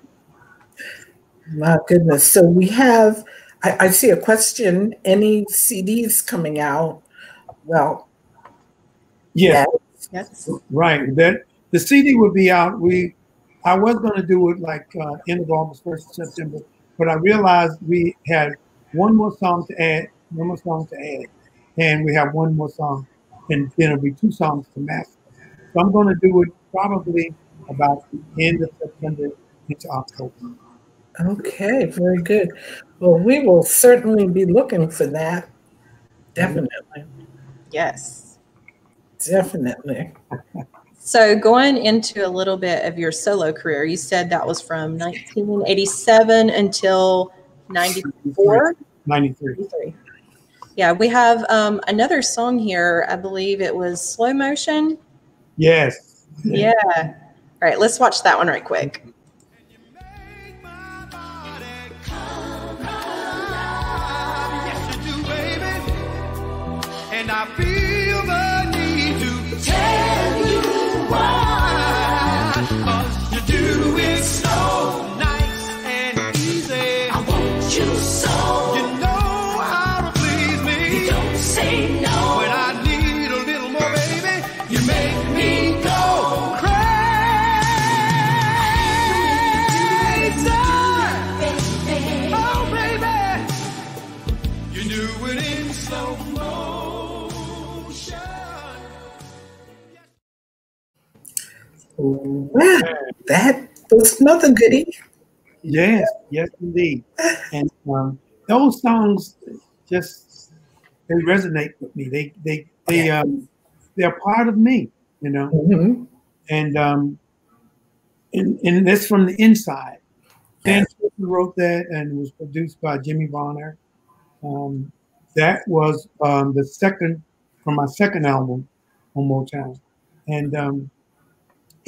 My goodness. So we have, I, I see a question. Any CDs coming out? Well, yeah. Yes. Right. That the CD would be out. We I was going to do it like uh, end of August, first of September, but I realized we had one more song to add, one more song to add, and we have one more song, and then it'll be two songs to master. So I'm going to do it probably about the end of September into October. Okay, very good. Well, we will certainly be looking for that. Definitely. Yes. Definitely. So going into a little bit of your solo career, you said that was from 1987 until 94? 93. 93. Yeah, we have um, another song here. I believe it was Slow Motion. Yes. Yeah. All right, let's watch that one right quick. And I feel the need to tell that was nothing goody. Yes, yes, indeed. And um, those songs just they resonate with me. They they they um they're part of me, you know. Mhm. And um and and that's from the inside. Dan wrote that and was produced by Jimmy Bonner. Um, that was um, the second from my second album on Motown, and um,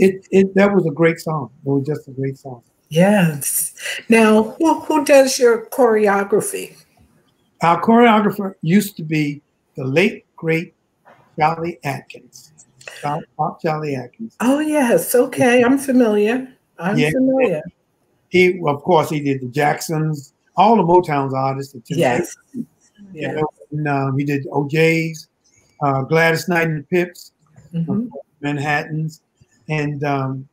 it it that was a great song. It was just a great song. Yes. Now, who, who does your choreography? Our choreographer used to be the late great Cholly Atkins. Pop Cholly Atkins. Oh, yes. Okay, I'm familiar. I'm Yeah. familiar. He, of course, he did the Jacksons, all the Motown's artists. the Yes. You know, and, um, he did O'Jays, uh, Gladys Knight and the Pips, Mhm. Manhattan's, and um,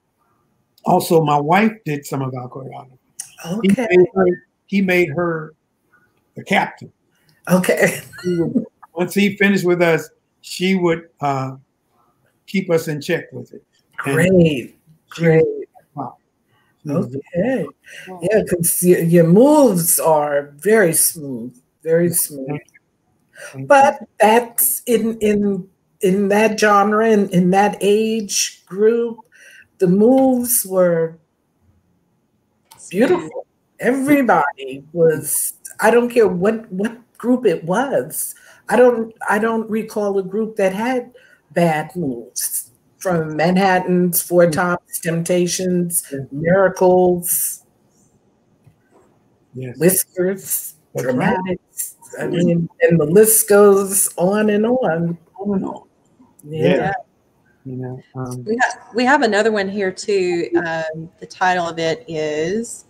also my wife did some of our choreography. He Okay. made her, he made her the captain. Okay. [LAUGHS] He would- once he finished with us, she would uh, keep us in check with it. Great. Great. wow. She was- Okay. Yeah, because your, your moves are very smooth, very smooth. But that's in in in that genre and in, that age group, the moves were beautiful. Everybody was. I don't care what what group it was. I don't I don't recall a group that had bad moves. From Manhattan's, Four mm-hmm. Tops, Temptations, mm-hmm. Miracles, yes. Whispers, That's right. Dramatics. I mean, and the list goes on and on. On and on. Yeah. Yeah. You know, um, We have, we have another one here too. Um, the title of it is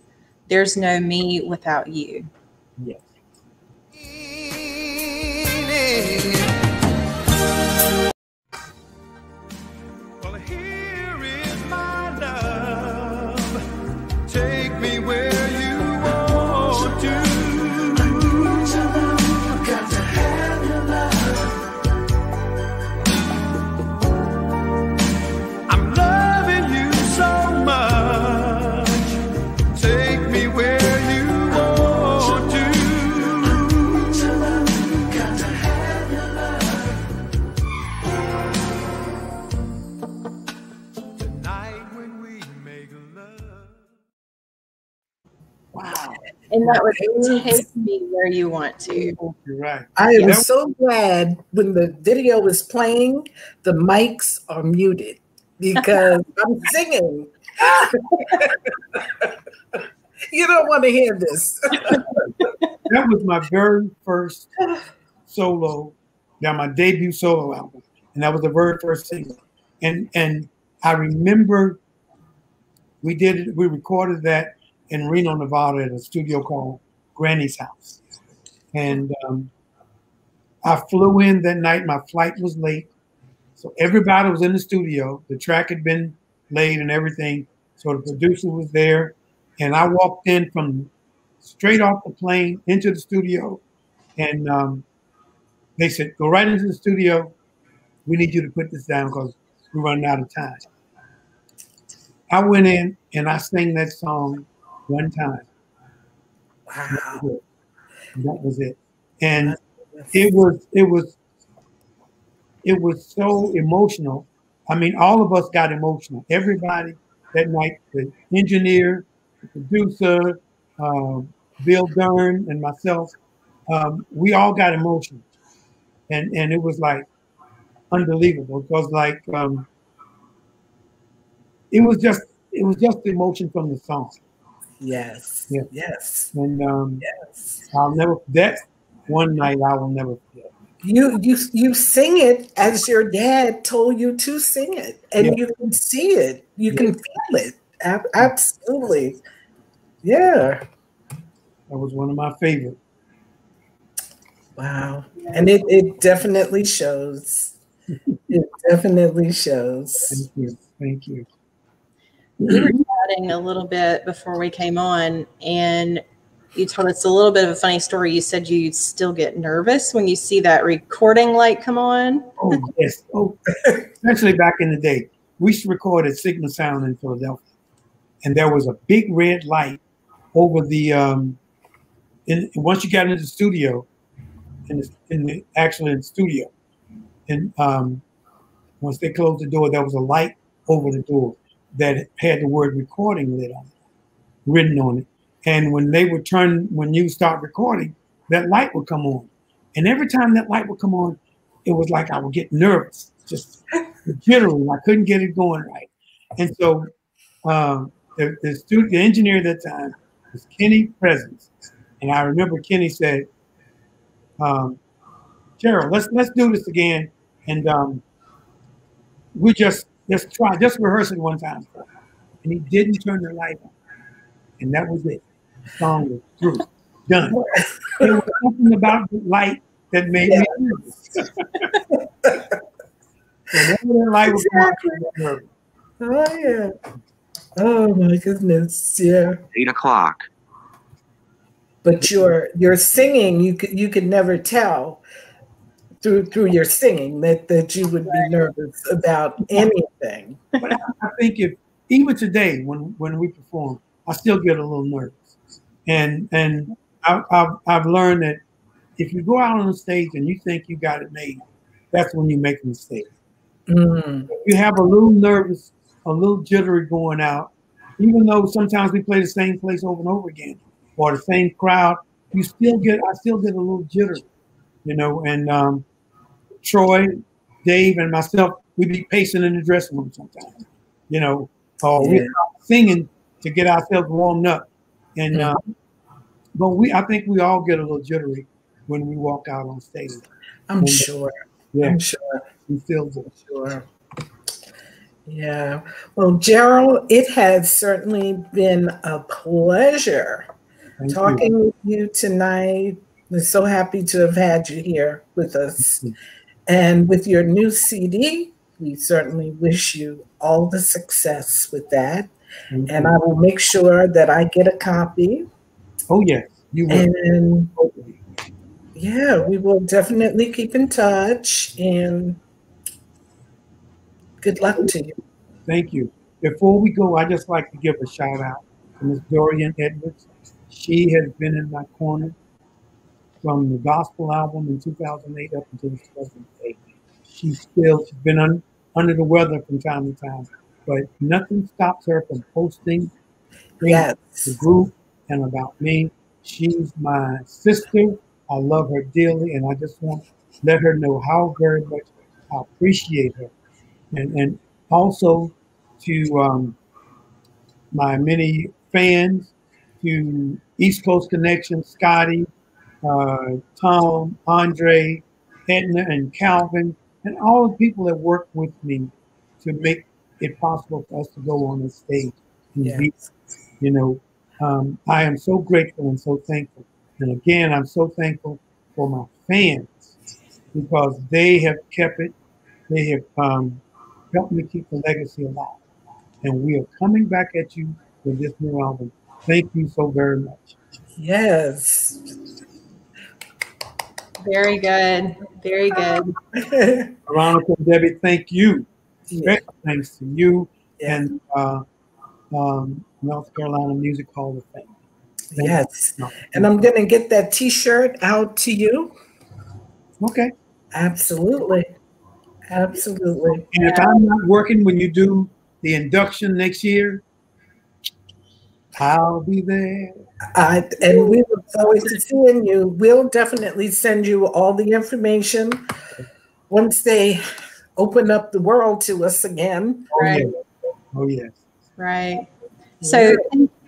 "There's No Me Without You." yes. And that was "Take Me Where You Want to." You're right. I am Yeah. so glad when the video is playing, the mics are muted because [LAUGHS] I'm singing. [LAUGHS] you don't want to hear this. [LAUGHS] That was my very first solo, now my debut solo album, and that was the very first single. And and I remember we did it. We recorded that in Reno, Nevada, at a studio called Granny's House. And um, I flew in that night. My flight was late, so everybody was in the studio. The track had been laid and everything. So the producer was there, and I walked in from straight off the plane into the studio, and um, they said, "Go right into the studio. We need you to put this down because we're running out of time." I went in and I sang that song one time. Wow. That was it. And it was it was it was so emotional. I mean, all of us got emotional. Everybody that night, the engineer, the producer, um, Bill Dern, and myself, um, we all got emotional, and and it was like unbelievable because like um, it was just it was just the emotion from the song, Yes. Yeah. Yes. and um, Yes. I'll never that one night I will never forget. You you you sing it as your dad told you to sing it, and Yeah. you can see it. You can feel it. Absolutely. Yeah. That was one of my favorite. Wow. And it, it definitely shows. [LAUGHS] It definitely shows. Thank you. Thank you. [CLEARS THROAT] Chatting a little bit before we came on, and you told us a little bit of a funny story. You said you still get nervous when you see that recording light come on. Oh yes. Oh, [LAUGHS] especially back in the day, we used to record at Sigma Sound in Philadelphia, and there was a big red light over the. Um, and once you got into the studio, in the, in the actually in the studio, and um, once they closed the door, there was a light over the door that had the word recording lit on it, written on it. And when they would turn, when you start recording, that light would come on. And every time that light would come on, it was like I would get nervous, just jittery. I couldn't get it going right. And so um, the, the, student, the engineer at that time was Kenny Present. And I remember Kenny said, um, Gerald, let's let's do this again. And um, we just just try, just rehearse it one time. And he didn't turn the light on. And that was it. The song was through, done. There was something about the light that made me nervous. [LAUGHS] Whenever the light was on, I was nervous. Oh yeah. Oh my goodness. Yeah. Eight o'clock. But your your singing, you could you could never tell through through your singing that that you would be nervous about anything. But I, think if even today when when we perform, I still get a little nervous. And and I, I've I've learned that if you go out on the stage and you think you got it made, that's when you make a mistake. Mm, you have a little nervous, a little jittery going out, even though sometimes we play the same place over and over again, or the same crowd, you still get, I still get a little jittery, you know. And um, Troy, Dave, and myself, we'd be pacing in the dressing room sometimes, you know, uh, or Yeah. we're singing to get ourselves warmed up. And uh, mm-hmm. but we, I think we all get a little jittery when we walk out on stage. I'm And- uh, sure. Yeah, I'm sure. we feel it. Sure. Yeah. Well, Gerald, it has certainly been a pleasure Thank you. talking with you tonight. We're so happy to have had you here with us. And with your new CD, we certainly wish you all the success with that. Thank And. I will make sure that I get a copy. oh yes, you will. And oh, yeah, we will definitely keep in touch. And good luck to you. Thank you. Before we go, I just like to give a shout out to Miss Dorian Edwards. She has been in my corner from the gospel album in 2008 up until 2008. She's still she's been un, under the weather from time to time, but nothing stops her from posting Yes. the group and about me. She's my sister. I love her dearly, and I just want to let her know how very much I appreciate her. And and also to um, my many fans, to East Coast Connection, Scotty, uh, Tom, Andre, Edna, and Calvin, and all the people that worked with me to make it possible for us to go on the stage and Yes. be you know, um, I am so grateful and so thankful. And again, I'm so thankful for my fans because they have kept it. They have um, helped me keep the legacy alive. And we are coming back at you with this new album. Thank you so very much. Yes. Very good. Very good. [LAUGHS] Veronica and Debbie, thank you. Yeah. Thanks to you Yeah. and uh, um, North Carolina Music Hall of Fame. Thank Yes. you. And I'm going to get that t shirt out to you. okay. Absolutely. Absolutely. And if I'm not working when you do the induction next year, I'll be there. Uh, and we look forward to seeing you. We'll definitely send you all the information once they open up the world to us again. Oh, Right. Oh, yes. Right. So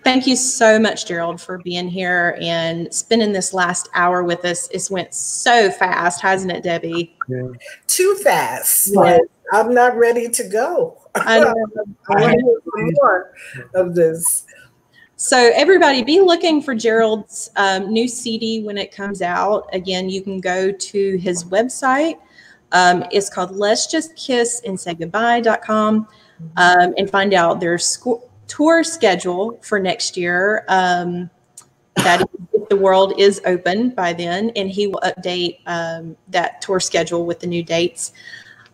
thank you so much, Gerald, for being here and spending this last hour with us. It's went so fast, hasn't it, Debbie? Yeah. Too fast. Yeah. but I'm not ready to go. I know. [LAUGHS] I want to hear more of this. So everybody, be looking for Gerald's um, new CD when it comes out. Again, you can go to his website. Um, it's called Let's Just Kiss and Say Goodbye.com um, and find out their sco- tour schedule for next year. Um, if the world is open by then, and he will update um, that tour schedule with the new dates.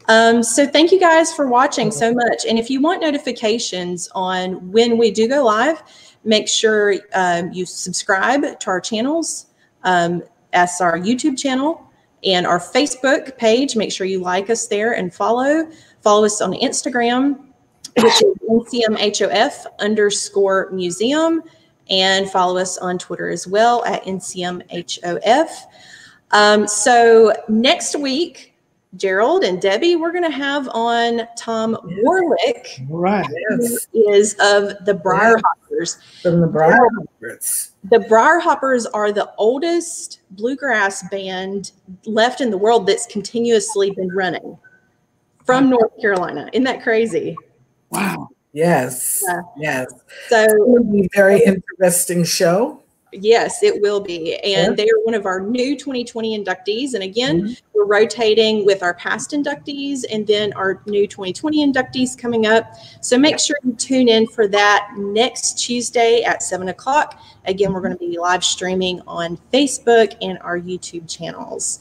Um, so thank you guys for watching so much. And if you want notifications on when we do go live, make sure um, you subscribe to our channels. Um, that's our YouTube channel and our Facebook page. Make sure you like us there and follow. Follow us on Instagram, which is NCMHOF underscore museum. And follow us on Twitter as well at NCMHOF. Um, so next week, Gerald and Debbie, we're going to have on Tom Warlick, All right. Yes. who is of the Briarhoppers. From the Briarhoppers. The Briarhoppers are the oldest bluegrass band left in the world that's continuously been running from North Carolina. Isn't that crazy? Wow. Yes. Yeah. Yes. So, It will be a very interesting show. Yes, it will be. And Yeah. they are one of our new 2020 inductees. And again, we're rotating with our past inductees and then our new 2020 inductees coming up. So make sure you tune in for that next Tuesday at seven o'clock. Again, we're going to be live streaming on Facebook and our YouTube channels.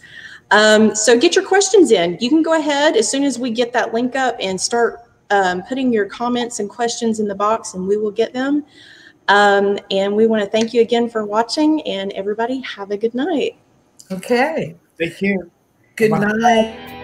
Um, so get your questions in. You can go ahead as soon as we get that link up and start um, putting your comments and questions in the box, and we will get them. Um, and we want to thank you again for watching, and everybody have a good night. Okay. Thank you. Good Bye. night.